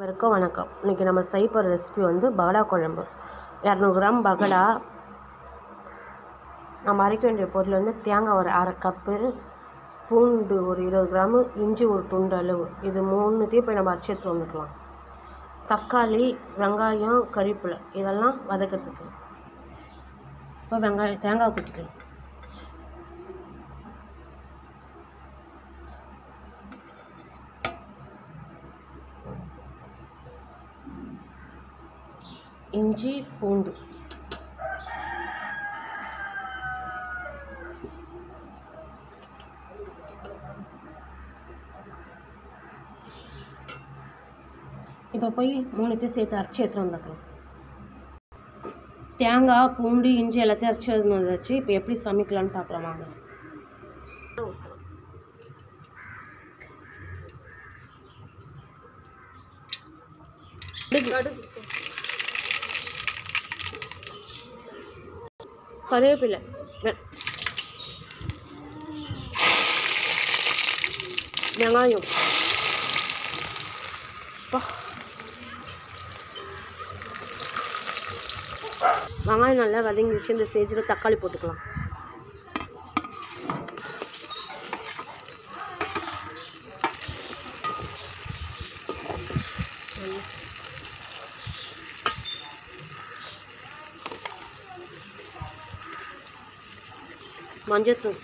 அனைவருக்கும் வணக்கம். இன்றைக்கி நம்ம செய்ய போகிற ரெசிபி வந்து பகடா குழம்பு. இரநூறு கிராம் பகடா நம்ம அரைக்க வேண்டிய பொருள் வந்து தேங்காய் ஒரு அரை கப்பு பூண்டு ஒரு இருபது கிராமு இஞ்சி ஒரு துண்டு அளவு. இது மூணுத்தையும் போய் நம்ம அரைச்சி எடுத்து வந்துக்கலாம். தக்காளி வெங்காயம் கறிப்பில் இதெல்லாம் வதக்கிறதுக்கு. இப்போ வெங்காயம் தேங்காய் குட்டிக்கலாம். இஞ்சி பூண்டு இப்போ போய் மூணுத்தையும் சேர்த்து அரைச்சி எடுத்துகிட்டு வந்துக்கலாம் தேங்காய் பூண்டு இஞ்சி எல்லாத்தையும் அரைச்சி எடுத்து வந்தாச்சு இப்போ எப்படி சமைக்கலான்னு பார்க்கலாம் வாங்க கருவேப்பிலை. வெங்காயம். வெங்காயம் நல்லா வதங்கிடுச்சு. இந்த ஸ்டேஜில் தக்காளி போட்டுக்கலாம். manjatın.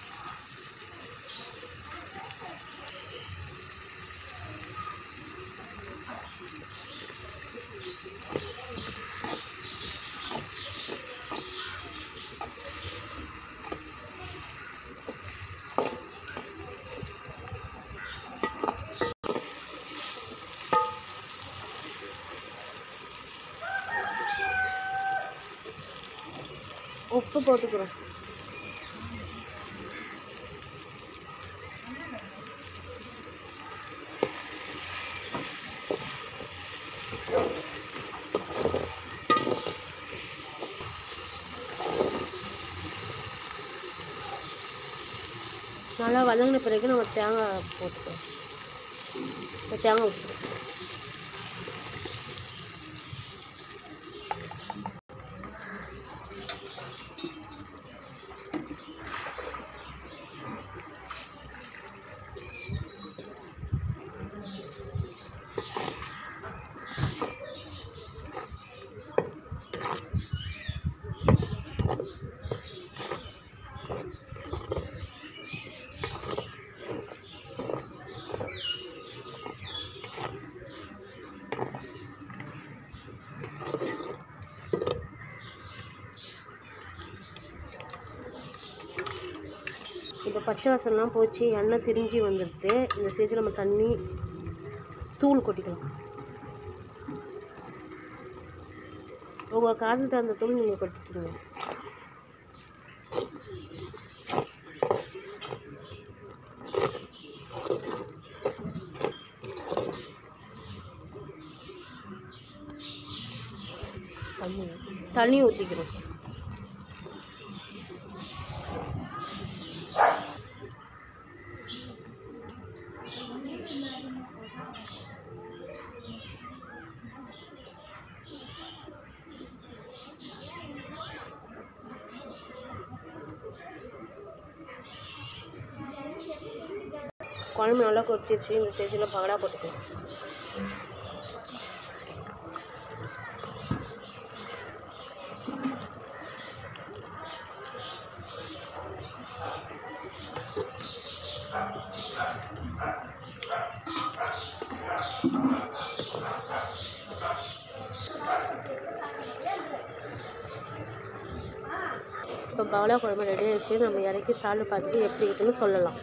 Of da bodu burası. நல்லா வதங்கின பிறகு நம்ம தேங்காய் போட்டுக்கலாம். தேங்காய் ஊற்றுக்கிறோம் இப்போ பச்சை வாசம்லாம் போச்சு எண்ணெய் திரிஞ்சு வந்துடுது. இந்த ஸ்டேஜில் நம்ம தண்ணி தூள் கொட்டிக்கலாம். உங்கள் காதில் தகுந்த தூள் நீங்கள் கொட்டிக்கோங்க தண்ணி ஊற்றிக்கிறோம் குழம்பு நல்லா கொதிச்சிருச்சு இந்த ஸ்டேஜில் பகடா போட்டுக்கலாம் இப்போ பவளா குழம்பு ரெடி ஆயிடுச்சு. நம்ம இறக்கி சாப்பிட்டு பார்த்துட்டு எப்படி இருக்குன்னு சொல்லலாம்.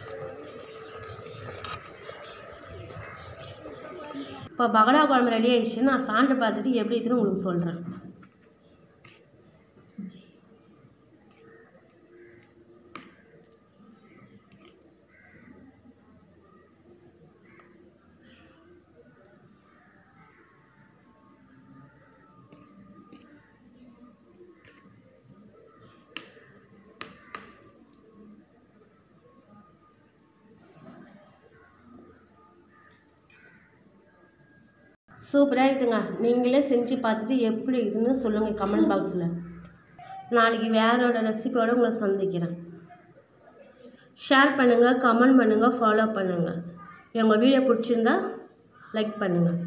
இப்போ பகடா குழம்பு ரெடி ஆயிடுச்சு நான் சாப்பிட்டு பார்த்துட்டு எப்படி இருக்குன்னு உங்களுக்கு சொல்கிறேன் சூப்பராக இருக்குங்க. நீங்களே செஞ்சு பார்த்துட்டு எப்படி இருக்குதுன்னு சொல்லுங்கள் கமெண்ட் பாக்ஸில் நாளைக்கு வேறோட ரெசிபியோடு உங்களை சந்திக்கிறேன். ஷேர் பண்ணுங்கள் கமெண்ட் பண்ணுங்கள் ஃபாலோ பண்ணுங்கள் எங்கள் வீடியோ பிடிச்சிருந்தா லைக் பண்ணுங்கள்